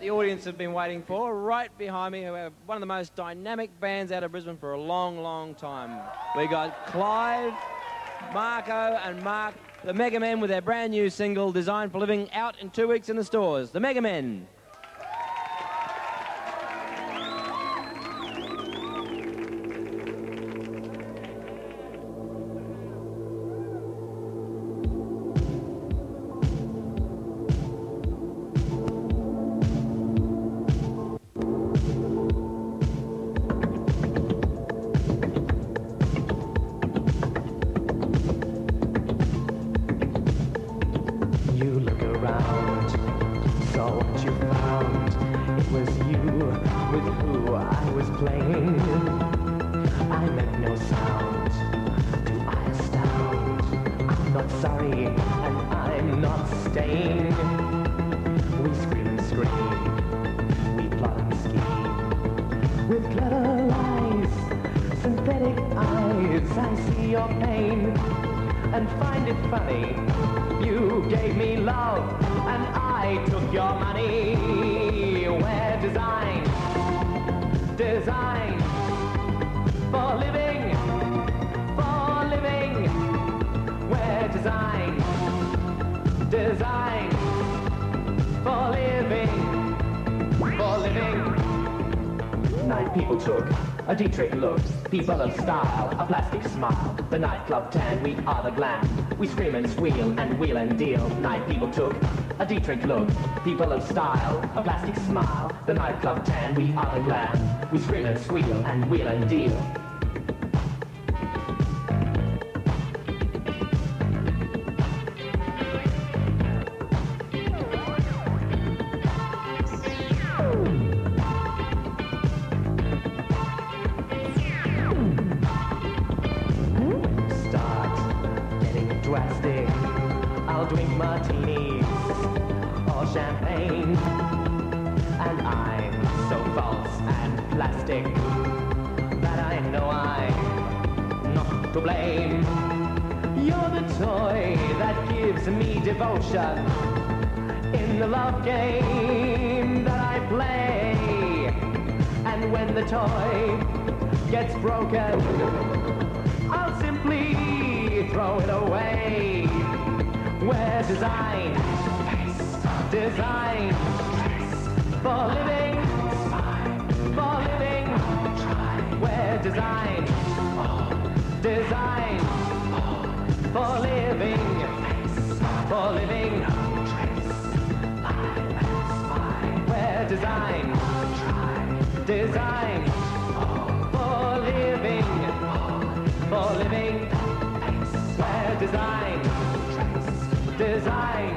the audience have been waiting for. Right behind me, one of the most dynamic bands out of Brisbane for a long, long time. We got Clive, Marco, and Mark, the MegaMen, with their brand new single, Designed for Living, out in two weeks in the stores. The MegaMen. With who I was playing. I make no sound. Do I astound? I'm not sorry, and I'm not staying. We scream and scream. We plot and scheme. With clever lies, synthetic eyes, I see your pain and find it funny. You gave me love and I took your money. We're designed, designed for living, for living. We're designed, designed people took a Dietrich look. People of style, a plastic smile. The nightclub tan, we are the glam. We scream and squeal and wheel and deal. Night people took a Dietrich look. People of style, a plastic smile. The nightclub tan, we are the glam. We scream and squeal and wheel and deal. I'll drink martinis or champagne. And I'm so false and plastic that I know I'm not to blame. You're the toy that gives me devotion in the love game that I play. And when the toy gets broken, I'll simply throw it away. We're designed, designed for living, for living. We're designed, designed for living, for living. We're designed, designed designed, designed